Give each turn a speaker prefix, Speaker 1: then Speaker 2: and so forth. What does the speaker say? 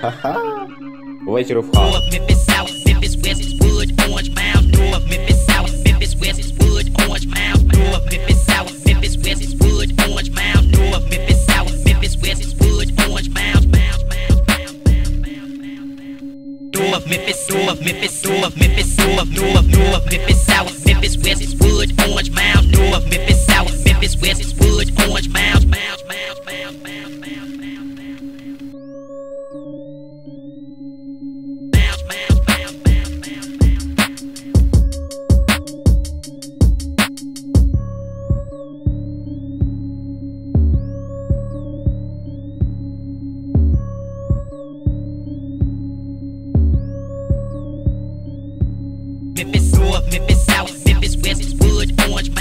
Speaker 1: Ха-ха. Вечір в хаос.
Speaker 2: North Memphis, South Memphis, West is Wood, Orange Mound. North Memphis, South Memphis, West is Wood, Orange Mound. North Memphis, South Memphis, West is Wood, Orange Mound. North Memphis, South Memphis, West is Wood, Orange Mound. Mound, mound, mound, mound, mound, mound. North Memphis, North Memphis, North Memphis, North, North, North Memphis, South Memphis, West is Wood, Orange Mound. North Memphis, South Memphis, West is Wood, Orange Mound. Mound, mound, mound, mound, mound, mound, mound. Memphis North, Memphis South, Memphis West Wood, Orange